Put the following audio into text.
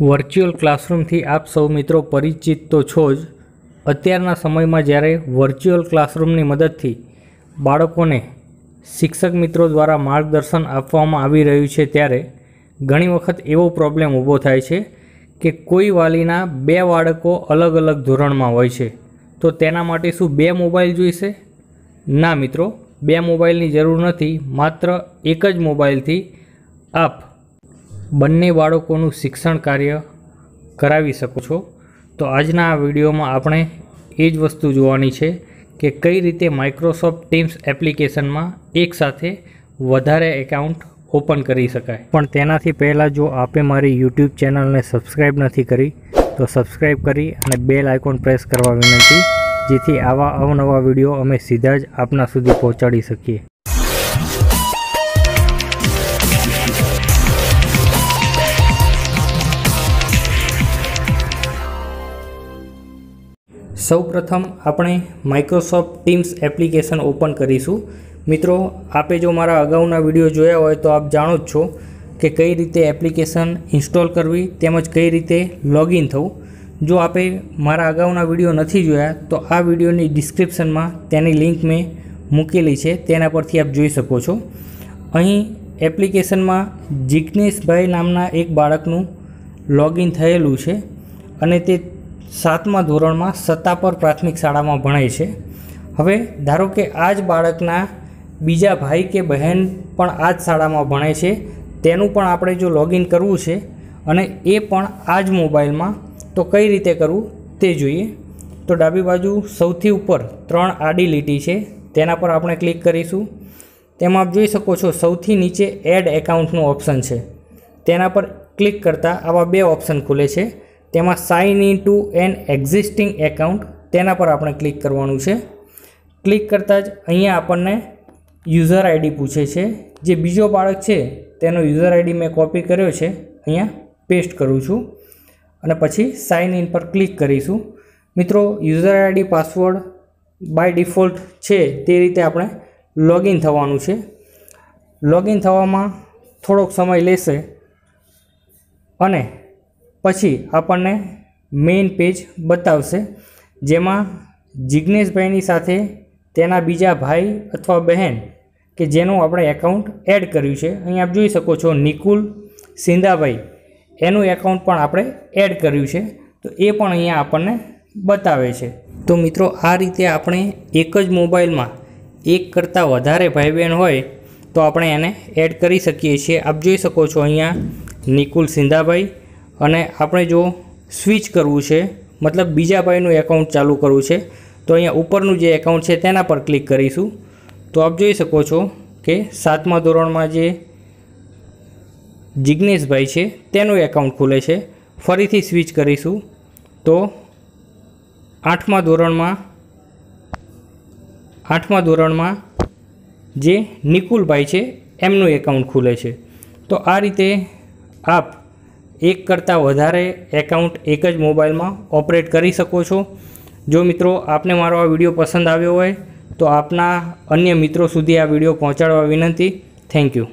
Virtual ક્લાસરૂમથી આપ સૌ મિત્રો પરિચિત તો છો જ. અત્યારના સમયમાં જ્યારે વર્ચ્યુઅલ ક્લાસરૂમની મદદથી બાળકોને શિક્ષક મિત્રો દ્વારા માર્ગદર્શન આપવામાં આવી રહ્યું છે ત્યારે ઘણી વખત એવો પ્રોબ્લેમ ઊભો થાય છે કે કોઈ વાલીના બે બાળકો અલગ અલગ ધોરણમાં હોય છે. તો તેના માટે શું બે મોબાઈલ જોઈશે? ના મિત્રો, બે મોબાઈલની જરૂર નથી. માત્ર એક જ મોબાઈલથી આપ બંને બાળકોનું શિક્ષણ કાર્ય કરાવી શકો છો. તો આજના આ વિડીયોમાં આપણે એ જ વસ્તુ જોવાની છે કે કઈ રીતે માઇક્રોસોફ્ટ ટીમ્સ એપ્લિકેશનમાં એકસાથે વધારે એકાઉન્ટ ઓપન કરી શકાય. પણ તેનાથી પહેલાં જો આપે મારી યુટ્યુબ ચેનલને સબસ્ક્રાઈબ નથી કરી, તો સબસ્ક્રાઈબ કરી અને બેલ આઇકોન પ્રેસ કરવા વિનંતી, જેથી આવા અવનવા વીડિયો અમે સીધા જ આપના સુધી પહોંચાડી શકીએ. સૌપ્રથમ આપણે માઇક્રોસોફ્ટ ટીમ્સ એપ્લિકેશન ઓપન કરીશું. મિત્રો, આપે જો મારા અગાઉના વીડિયો જોયા હોય તો આપ જાણો જ છો કે કઈ રીતે એપ્લિકેશન ઇન્સ્ટોલ કરવી, તેમજ કઈ રીતે લોગિન થવું. જો આપે મારા અગાઉના વીડિયો નથી જોયા, તો આ વિડીયોની ડિસ્ક્રિપ્શનમાં તેની લિંક મેં મૂકેલી છે, તેના પરથી આપ જોઈ શકો છો. અહીં એપ્લિકેશનમાં જિગ્નેશભાઈ નામના એક બાળકનું લોગિન થયેલું છે અને તે સાતમા ધોરણમાં સત્તાપર પ્રાથમિક શાળામાં ભણાય છે. હવે ધારો કે આ જ બાળકના બીજા ભાઈ કે બહેન પણ આ જ શાળામાં ભણે છે, તેનું પણ આપણે જો લોગિન કરવું છે અને એ પણ આ જ મોબાઈલમાં, તો કઈ રીતે કરવું તે જોઈએ. તો ડાબી બાજુ સૌથી ઉપર ત્રણ આડી લીટી છે, તેના પર આપણે ક્લિક કરીશું. તેમાં આપ જોઈ શકો છો સૌથી નીચે એડ એકાઉન્ટનું ઓપ્શન છે. તેના પર ક્લિક કરતાં આવા બે ઓપ્શન ખુલે છે. તેમાં sign in to an existing account તેના પર આપણે ક્લિક કરવાનું છે. ક્લિક કરતાં જ અહીંયા આપણને યુઝર આઈડી પૂછે છે. જે બીજો બાળક છે, તેનો યુઝર આઈડી મેં કોપી કર્યો છે. અહીંયા પેસ્ટ કરું છું. અને પછી સાઇન ઇન પર ક્લિક કરીશું. મિત્રો user ID password by default છે તે રીતે આપણે લોગિન થવાનું છે. લોગિન થવામાં થોડોક સમય લેશે. અને પછી આપણને મેઇન પેજ બતાવશે, જેમાં જિજ્ઞેશભાઈની સાથે તેના બીજા ભાઈ અથવા બહેન કે જેનું આપણે એકાઉન્ટ એડ કર્યું છે. અહીં આપ જોઈ શકો છો નિકુલ સિંધાભાઈ. એનું એકાઉન્ટ પણ આપણે એડ કર્યું છે. તો એ પણ અહીંયા આપણને બતાવે છે. તો મિત્રો, આ રીતે આપણે એક જ મોબાઈલમાં એક કરતાં વધારે ભાઈ બહેન હોય તો આપણે એને એડ કરી શકીએ છીએ. આપ જોઈ શકો છો અહીંયા નિકુલ સિંધાભાઈ અને આપણે જો સ્વિચ કરવું છે, મતલબ બીજા ભાઈનું એકાઉન્ટ ચાલુ કરવું છે, તો અહીંયા ઉપરનું જે એકાઉન્ટ છે તેના પર ક્લિક કરીશું. તો આપ જોઈ શકો છો કે સાતમા ધોરણમાં જે જિજ્ઞેશભાઈ છે, તેનું એકાઉન્ટ ખુલે છે. ફરીથી સ્વિચ કરીશું. તો આઠમા ધોરણમાં આઠમા ધોરણમાં જે નિકુલભાઈ છે, એમનું એકાઉન્ટ ખુલે છે. તો આ રીતે આપ એક કરતાં વધારે એકાઉન્ટ એક જ મોબાઈલમાં ઓપરેટ કરી શકો છો. જો મિત્રો આપને મારો આ વીડિયો પસંદ આવ્યો હોય, તો આપના અન્ય મિત્રો સુધી આ વીડિયો પહોંચાડવા વિનંતી. Thank you.